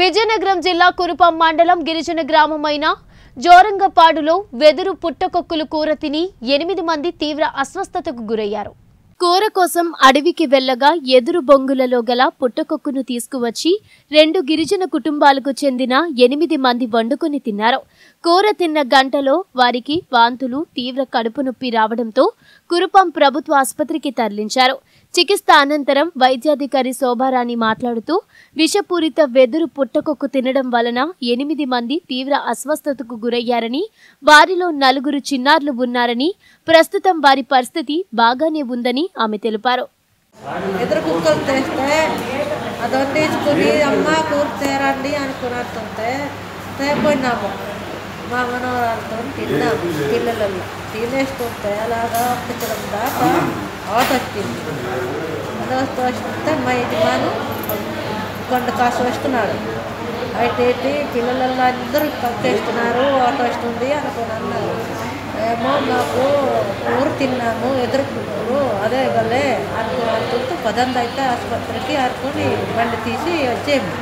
విజయనగరం జిల్లా కురుపం మండలం గిరిజన గ్రామమైన జోరంగపాడులో వెదురు పుట్టకొక్కులు కూర తిని ఎనిమిది మంది తీవ్ర అస్వస్థతకు గురయ్యారు. కూర కోసం అడవికి వెళ్ళగా ఎదురు బొంగులలో గల పుట్టకొక్కును తీసుకువచ్చి రెండు గిరిజన కుటుంబాలకు చెందిన ఎనిమిది మంది వండుకొని తిన్నారు. కూర తిన్న గంటలో వారికి వాంతులు తీవ్ర కడుపు నొప్పి రావడంతో కురుపం ప్రభుత్వ ఆసుపత్రికి తరలించారు. చికిత్స అనంతరం వైద్యాధికారి శోభారాణి మాట్లాడుతూ విషపూరిత వెదురు పుట్టకొక్కు తినడం వలన ఎనిమిది మంది తీవ్ర అస్వస్థతకు గురయ్యారని వారిలో నలుగురు చిన్నారులు ఉన్నారని ప్రస్తుతం వారి పరిస్థితి బాగానే ఉందని ఆమె తెలిపారు. ఎదురు కుక్కలు తెస్తే అది వండించుకుని అమ్మ కూర తేరండి అనుకున్నట్టుంటే తేపోయినాము మా మనవరాలతో తిన్నాము. పిల్లలలో తినేస్తుంటే అలాగా ఒప్పించడం దాకా ఆట వచ్చింది ఆట వస్తే మా యజమాను కొండ కాసు వస్తున్నాడు. అయితే ఏంటి? పిల్లలలో అందరూ కట్టేస్తున్నారు ఆటో వస్తుంది అనుకుని అన్నారు. ఏమో మాకు ఊరు తిన్నాము ఎదుర్కొన్నారు. అదే గలే అనుకుని అనుకుంటూ పదంది అయితే ఆసుపత్రికి అనుకుని బండి తీసి వచ్చేము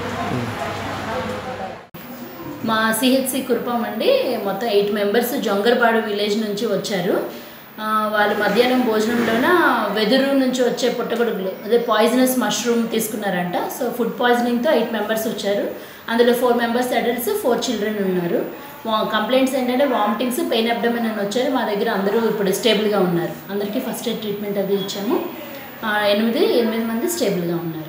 మా సిహెచ్సి కురుపం అండి. మొత్తం ఎయిట్ మెంబర్స్ జొంగర్పాడు విలేజ్ నుంచి వచ్చారు. వాళ్ళు మధ్యాహ్నం భోజనంలోన వెదురు నుంచి వచ్చే పుట్టగొడుగులు అదే పాయిజనస్ మష్రూమ్ తీసుకున్నారంట. సో ఫుడ్ పాయిజనింగ్తో ఎయిట్ మెంబర్స్ వచ్చారు. అందులో four members adults four children ఉన్నారు. కంప్లైంట్స్ ఏంటంటే వామిటింగ్స్ పెయిన్ అబ్డమెన్ అని వచ్చారు. మా దగ్గర అందరూ ఇప్పుడు స్టేబుల్గా ఉన్నారు. అందరికీ ఫస్ట్ ఎయిడ్ ట్రీట్మెంట్ అది ఇచ్చాము. ఎనిమిది ఎనిమిది మంది స్టేబుల్గా ఉన్నారు.